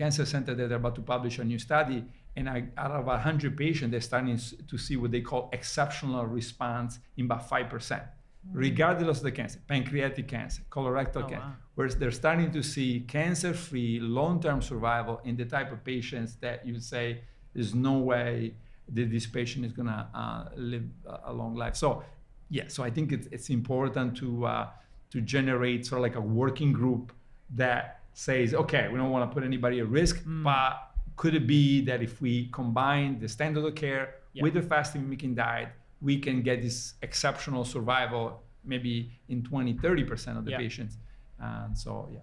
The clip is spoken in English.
cancer center that are about to publish a new study, and I, out of 100 patients, they're starting to see what they call exceptional response in about 5%, regardless of the cancer, pancreatic cancer, colorectal Oh, cancer, wow. whereas they're starting to see cancer-free, long-term survival in the type of patients that you say there's no way that this patient is gonna uh, live a- a long life. So, yeah, so I think it's, it's important to uh, to generate sort of like a working group that says, okay, we don't want to put anybody at risk, Mm. but could it be that if we combine the standard of care Yeah. with the fasting mimicking diet, we can get this exceptional survival maybe in 20, 30% of the Yeah. patients? And so, yeah.